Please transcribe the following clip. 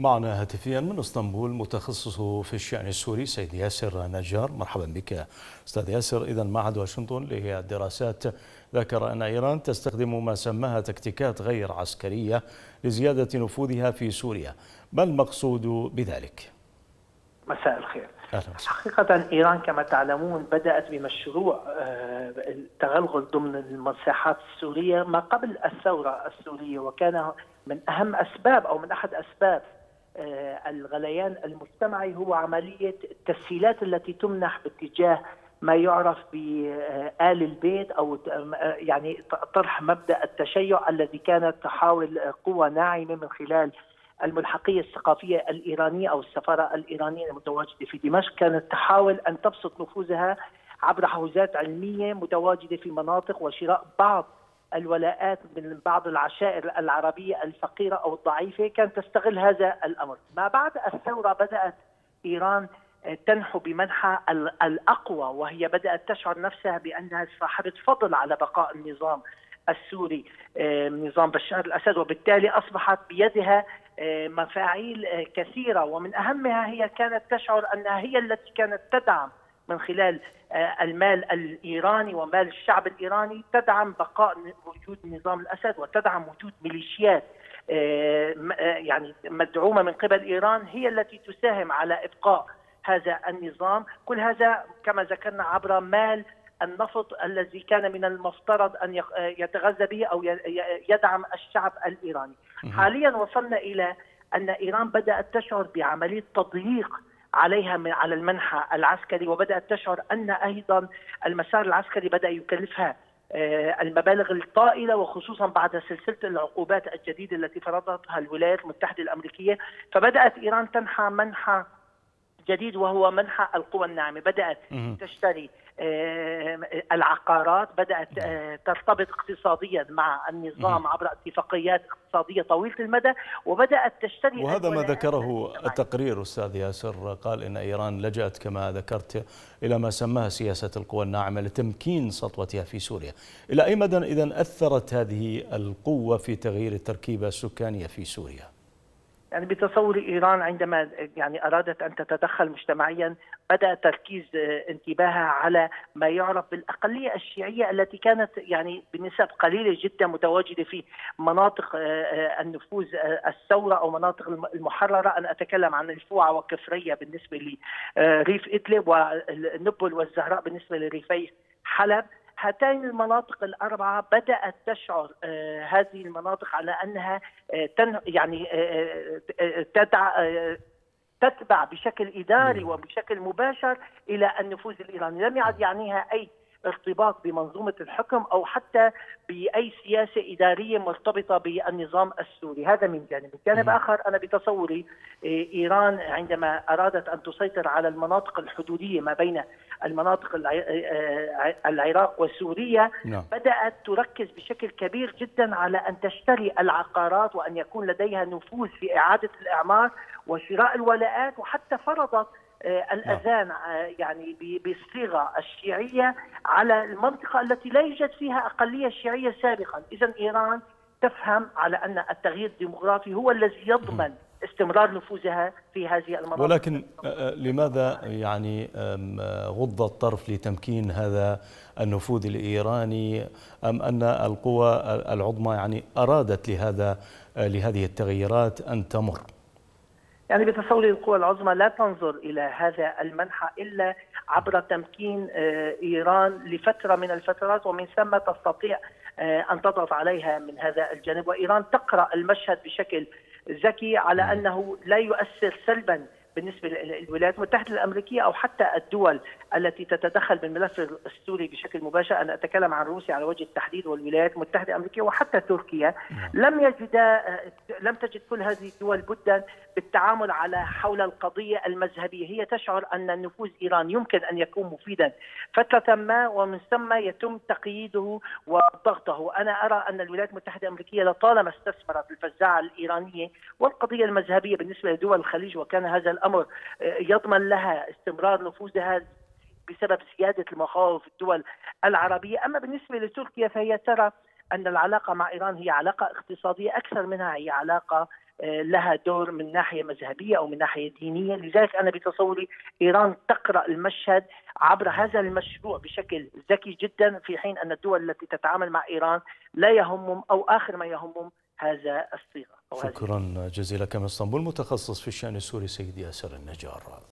معنا هاتفيا من اسطنبول متخصص في الشأن السوري سيد ياسر نجار. مرحبا بك أستاذ ياسر. إذا معهد واشنطن للدراسات ذكر أن إيران تستخدم ما سماها تكتيكات غير عسكرية لزيادة نفوذها في سوريا. ما المقصود بذلك؟ مساء الخير. حقيقة إيران كما تعلمون بدأت بمشروع آه، التغلغل ضمن المساحات السورية ما قبل الثورة السورية وكان من أهم أسباب أو من أحد أسباب الغليان المجتمعي هو عملية التسهيلات التي تمنح باتجاه ما يعرف بآل البيت أو يعني طرح مبدأ التشيع الذي كانت تحاول قوى ناعمة من خلال الملحقية الثقافية الإيرانية أو السفارة الإيرانية المتواجدة في دمشق كانت تحاول أن تبسط نفوذها عبر حوزات علمية متواجدة في مناطق وشراء بعض الولاءات من بعض العشائر العربية الفقيرة أو الضعيفة كانت تستغل هذا الأمر. ما بعد الثورة بدأت إيران تنحو بمنحى الأقوى وهي بدأت تشعر نفسها بأنها صاحبة فضل على بقاء النظام السوري نظام بشار الأسد. وبالتالي أصبحت بيدها مفاعيل كثيرة. ومن أهمها هي كانت تشعر أنها هي التي كانت تدعم من خلال آه، المال الإيراني ومال الشعب الإيراني تدعم بقاء وجود نظام الأسد وتدعم وجود ميليشيات آه، آه، يعني مدعومة من قبل إيران هي التي تساهم على إبقاء هذا النظام، كل هذا كما ذكرنا عبر مال النفط الذي كان من المفترض أن يتغذى به أو يدعم الشعب الإيراني. حاليا وصلنا إلى أن إيران بدأت تشعر بعملية تضييق عليها من على المنحى العسكري وبدأت تشعر أن أيضا المسار العسكري بدأ يكلفها آه، المبالغ الطائلة وخصوصا بعد سلسلة العقوبات الجديدة التي فرضتها الولايات المتحدة الأمريكية. فبدأت إيران تنحى منحى جديد وهو منحى القوى الناعمة. بدأت تشتري العقارات بدأت آه، ترتبط اقتصاديا مع النظام عبر اتفاقيات اقتصادية طويلة المدى وبدأت تشتري وهذا ما ذكره التقرير أستاذ ياسر قال إن إيران لجأت كما ذكرت إلى ما سماها سياسة القوى الناعمة لتمكين سطوتها في سوريا. إلى أي مدى اذا أثرت هذه القوة في تغيير التركيبة السكانية في سوريا؟ يعني بتصور إيران عندما يعني أرادت أن تتدخل مجتمعيا بدأ تركيز آه، انتباهها على ما يعرف بالأقلية الشيعية التي كانت يعني بنسب قليلة جدا متواجدة في مناطق آه، آه، النفوذ الثورة أو مناطق المحررة. أنا أتكلم عن الفوعة وكفرية بالنسبة لريف إدلب والنبل والزهراء بالنسبة لريفي حلب. هاتين المناطق الأربعة بدأت تشعر آه هذه المناطق على أنها آه تن يعني آه, تدع تتبع بشكل إداري وبشكل مباشر إلى النفوذ الإيراني. لم يعد يعنيها أي ارتباط بمنظومة الحكم أو حتى بأي سياسة إدارية مرتبطة بالنظام السوري. هذا من جانب من جانب آخر أنا بتصوري إيه، إيران عندما أرادت أن تسيطر على المناطق الحدودية ما بين المناطق إيه، العراق وسوريا نعم. بدأت تركز بشكل كبير جدا على أن تشتري العقارات وأن يكون لديها نفوذ في إعادة الإعمار وشراء الولاءات وحتى فرضت الأذان آه، يعني بالصيغة الشيعية على المنطقة التي لا يوجد فيها أقلية شيعية سابقا، اذا إيران تفهم على أن التغيير الديمغرافي هو الذي يضمن استمرار نفوذها في هذه المناطق. ولكن آه، لماذا يعني غض الطرف لتمكين هذا النفوذ الإيراني؟ أم أن القوى العظمى يعني أرادت لهذا لهذه التغييرات أن تمر؟ يعني بتصوري القوى العظمى لا تنظر إلى هذا المنحى إلا عبر تمكين آه، إيران لفترة من الفترات ومن ثم تستطيع آه، أن تضغط عليها من هذا الجانب. وإيران تقرأ المشهد بشكل ذكي على أنه لا يؤثر سلبا بالنسبة للولايات المتحدة الأمريكية أو حتى الدول التي تتدخل بالملف السوري بشكل مباشر. أنا أتكلم عن روسيا على وجه التحديد والولايات المتحدة الأمريكية وحتى تركيا. نعم. لم يجد لم تجد كل هذه الدول بدا بالتعامل على حول القضية المذهبية. هي تشعر أن نفوذ إيران يمكن أن يكون مفيدا. فترة ما ومن ثم يتم تقييده وضغطه. أنا أرى أن الولايات المتحدة الأمريكية لطالما استثمرت الفزاعة الإيرانية والقضية المذهبية بالنسبة لدول الخليج وكان هذا الأمر الأمر آه، يضمن لها استمرار نفوذها بسبب زيادة المخاوف في الدول العربية، أما بالنسبة لتركيا فهي ترى أن العلاقة مع إيران هي علاقة اقتصادية أكثر منها هي علاقة لها دور من ناحية مذهبية أو من ناحية دينية، لذلك أنا بتصوري إيران تقرأ المشهد عبر هذا المشروع بشكل ذكي جدا في حين أن الدول التي تتعامل مع إيران لا يهمهم أو آخر ما يهمهم هذا الصيغة. شكرا جزيلا كما إسطنبول متخصص في الشان السوري سيد ياسر النجار.